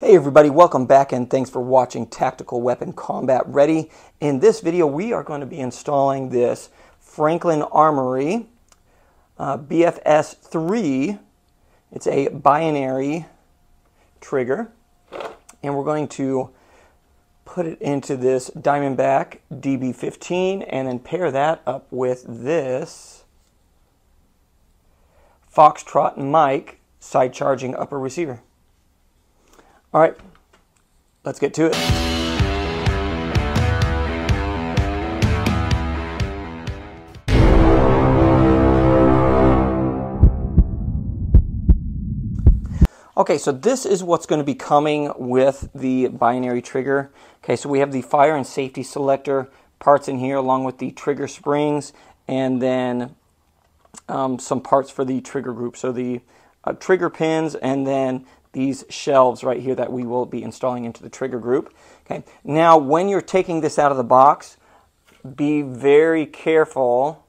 Hey everybody, welcome back and thanks for watching Tactical Weapon Combat Ready. In this video we are going to be installing this Franklin Armory uh, BFS3. It's a binary trigger and we're going to put it into this Diamondback DB15 and then pair that up with this Foxtrot Mike side charging upper receiver. All right, let's get to it. Okay, so this is what's going to be coming with the binary trigger. Okay, so we have the fire and safety selector parts in here along with the trigger springs and then um, some parts for the trigger group. So the uh, trigger pins and then these shelves right here that we will be installing into the trigger group. Okay. Now, when you're taking this out of the box, be very careful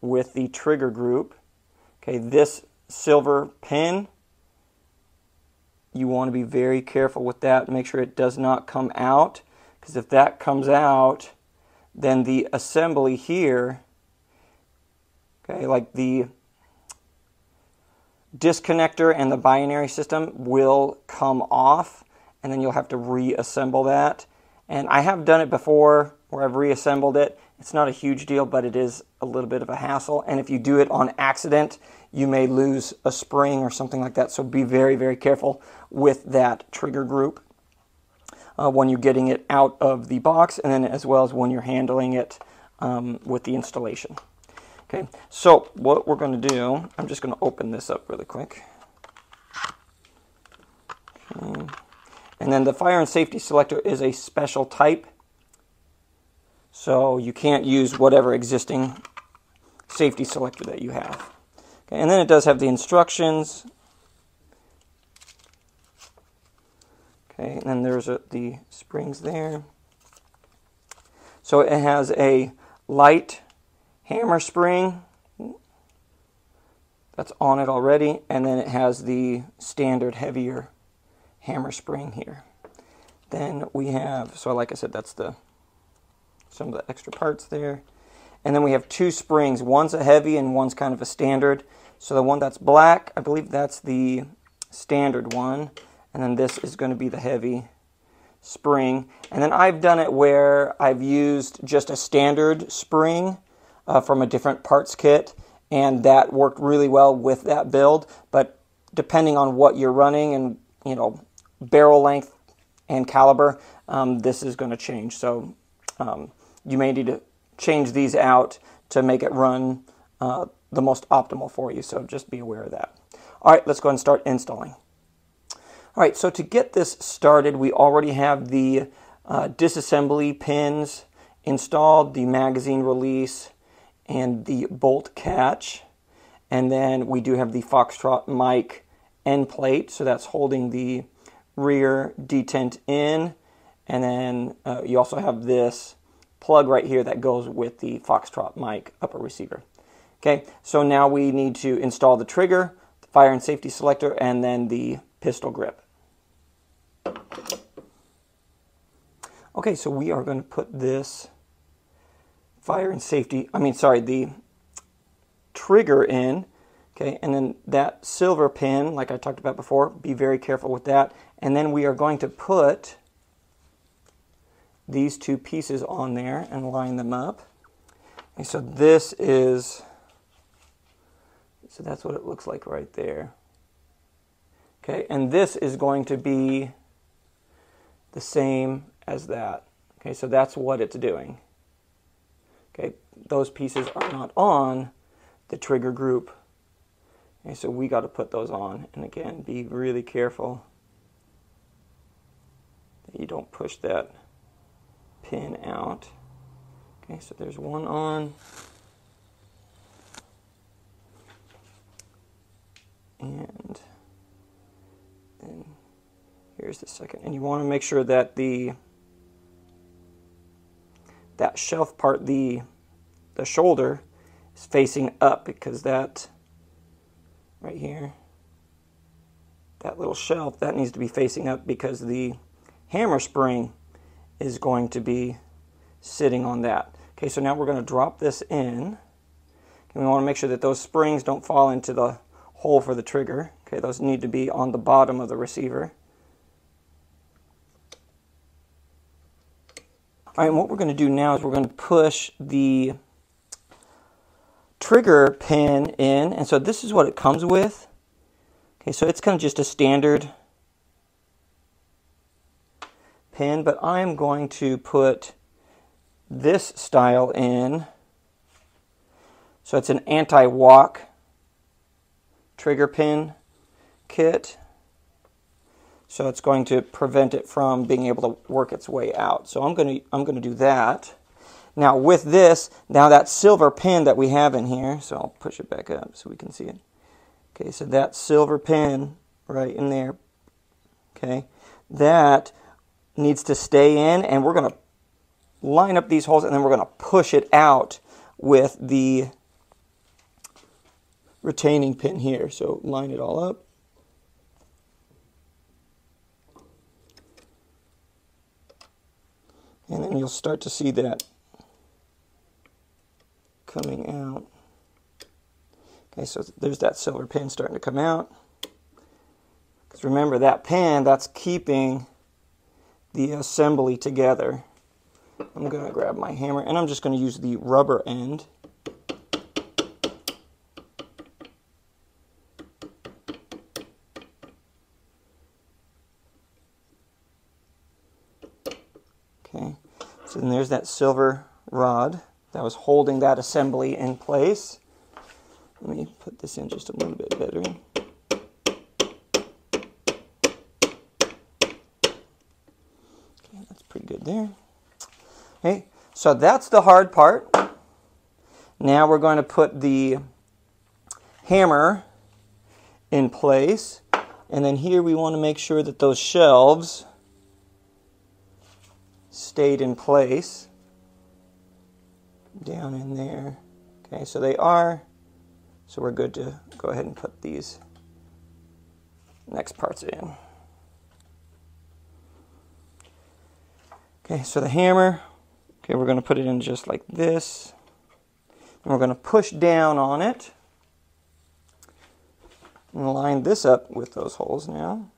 with the trigger group. Okay, this silver pin, you want to be very careful with that. Make sure it does not come out, because if that comes out, then the assembly here, okay, like the disconnector and the binary system will come off and then you'll have to reassemble that. And I have done it before where I've reassembled it. It's not a huge deal, but it is a little bit of a hassle. And if you do it on accident, you may lose a spring or something like that. So be very, very careful with that trigger group uh, when you're getting it out of the box and then as well as when you're handling it um, with the installation. Okay, so what we're going to do, I'm just going to open this up really quick. Okay. And then the fire and safety selector is a special type. So you can't use whatever existing safety selector that you have. Okay, and then it does have the instructions. Okay, and then there's a, the springs there. So it has a light hammer spring. That's on it already and then it has the standard heavier hammer spring here. Then we have so like I said that's the some of the extra parts there. And then we have two springs. One's a heavy and one's kind of a standard. So the one that's black I believe that's the standard one. And then this is going to be the heavy spring. And then I've done it where I've used just a standard spring uh, from a different parts kit, and that worked really well with that build. But depending on what you're running and you know barrel length and caliber, um, this is going to change. So um, you may need to change these out to make it run uh, the most optimal for you. So just be aware of that. All right, let's go and start installing. All right, so to get this started, we already have the uh, disassembly pins installed, the magazine release, and the bolt catch. And then we do have the Foxtrot Mike end plate, so that's holding the rear detent in. And then uh, you also have this plug right here that goes with the Foxtrot Mike upper receiver. Okay, so now we need to install the trigger, the fire and safety selector, and then the pistol grip. Okay, so we are going to put this fire and safety, I mean, sorry, the trigger in, okay, and then that silver pin, like I talked about before, be very careful with that. And then we are going to put these two pieces on there and line them up. Okay, so this is, so that's what it looks like right there. Okay, and this is going to be the same as that. Okay, so that's what it's doing. Okay, those pieces are not on the trigger group. Okay, so we got to put those on. And again, be really careful that you don't push that pin out. Okay, so there's one on. And then here's the second. And you want to make sure that the that shelf part, the, the shoulder, is facing up because that right here, that little shelf, that needs to be facing up because the hammer spring is going to be sitting on that. Okay, so now we're going to drop this in. And we want to make sure that those springs don't fall into the hole for the trigger. Okay, those need to be on the bottom of the receiver. All right, and what we're going to do now is we're going to push the trigger pin in. And so this is what it comes with. Okay, so it's kind of just a standard pin, but I'm going to put this style in. So it's an anti-walk trigger pin kit. So it's going to prevent it from being able to work its way out. So I'm going to I'm going to do that. Now with this, now that silver pin that we have in here, so I'll push it back up so we can see it. Okay, so that silver pin right in there, okay, that needs to stay in and we're going to line up these holes and then we're going to push it out with the retaining pin here. So line it all up. And then you'll start to see that coming out. Okay, so there's that silver pin starting to come out. Because remember, that pin, that's keeping the assembly together. I'm going to grab my hammer, and I'm just going to use the rubber end. Okay, so then there's that silver rod that was holding that assembly in place. Let me put this in just a little bit better. Okay, that's pretty good there. Okay, so that's the hard part. Now we're going to put the hammer in place. And then here we want to make sure that those shelves stayed in place down in there. Okay, so they are. So we're good to go ahead and put these next parts in. Okay, so the hammer, okay, we're going to put it in just like this. And we're going to push down on it and line this up with those holes now.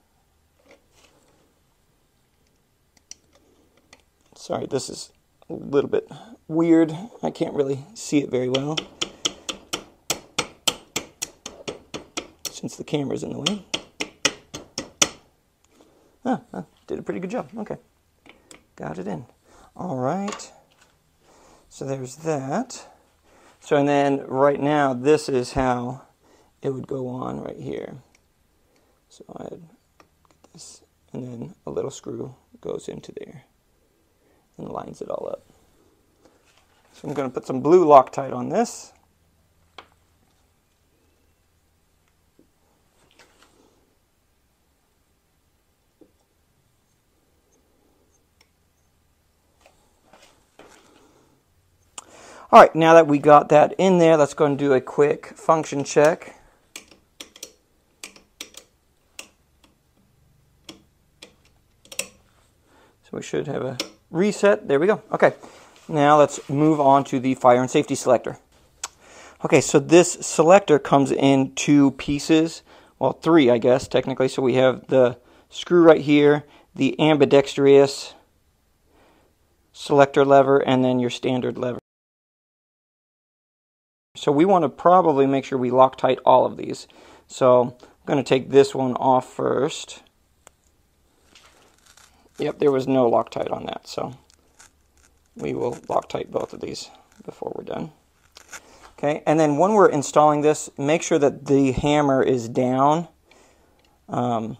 Sorry, this is a little bit weird. I can't really see it very well since the camera's in the way. Ah, ah, did a pretty good job. Okay. Got it in. All right. So there's that. So and then right now this is how it would go on right here. So I'd get this and then a little screw goes into there and lines it all up. So I'm going to put some blue Loctite on this. All right, now that we got that in there, let's go and do a quick function check. So we should have a reset. There we go. Okay, now let's move on to the fire and safety selector. Okay, so this selector comes in two pieces. Well, three, I guess, technically. So we have the screw right here, the ambidextrous selector lever, and then your standard lever. So we want to probably make sure we Loctite all of these. So I'm going to take this one off first. Yep, there was no Loctite on that, so we will Loctite both of these before we're done. Okay, and then when we're installing this, make sure that the hammer is down. Um,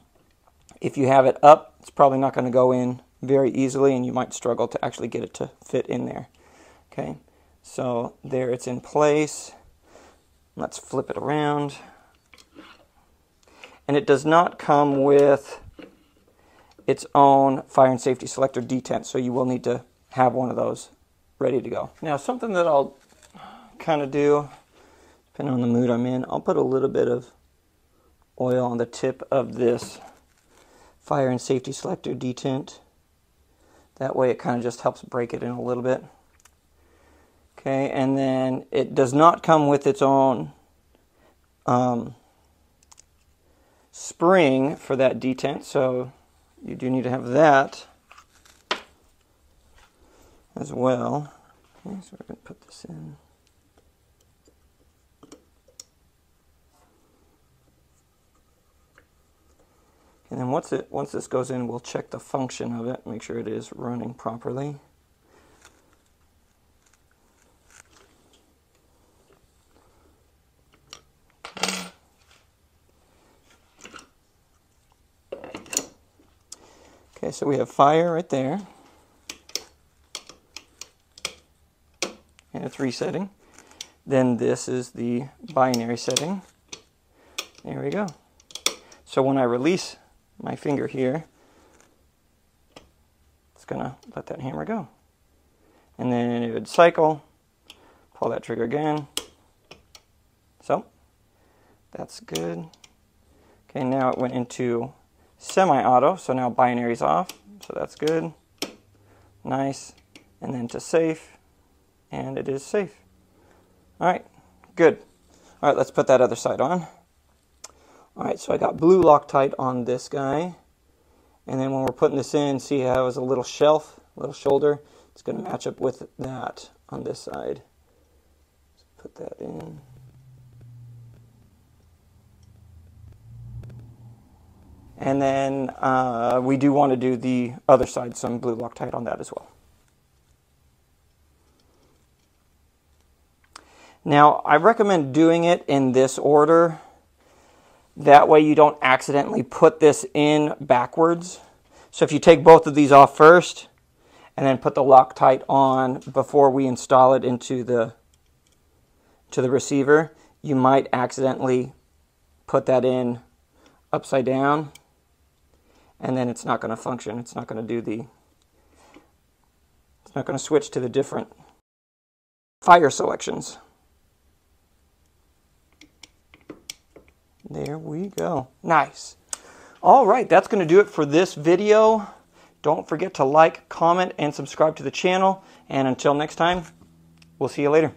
if you have it up, it's probably not going to go in very easily, and you might struggle to actually get it to fit in there. Okay, so there it's in place. Let's flip it around. And it does not come with its own fire and safety selector detent, so you will need to have one of those ready to go. Now, something that I'll kind of do, depending on the mood I'm in, I'll put a little bit of oil on the tip of this fire and safety selector detent. That way it kind of just helps break it in a little bit. Okay, and then it does not come with its own um, spring for that detent, so you do need to have that as well. Okay, so we're going to put this in. And then once it once this goes in, we'll check the function of it, make sure it is running properly. Okay, so we have fire right there. And it's resetting. Then this is the binary setting. There we go. So when I release my finger here, it's going to let that hammer go. And then it would cycle, pull that trigger again. So, that's good. Okay, now it went into semi-auto, so now binary's off, so that's good. Nice. And then to safe, and it is safe. All right, good. All right, let's put that other side on. All right, so I got blue Loctite on this guy. And then when we're putting this in, see how it has a little shelf, a little shoulder. It's going to match up with that on this side. Let's put that in. And then uh, we do want to do the other side, some blue Loctite on that as well. Now, I recommend doing it in this order. That way you don't accidentally put this in backwards. So if you take both of these off first and then put the Loctite on before we install it into the to the receiver, you might accidentally put that in upside down and then it's not going to function. It's not going to do the, it's not going to switch to the different fire selections. There we go. Nice. All right, that's going to do it for this video. Don't forget to like, comment, and subscribe to the channel. And until next time, we'll see you later.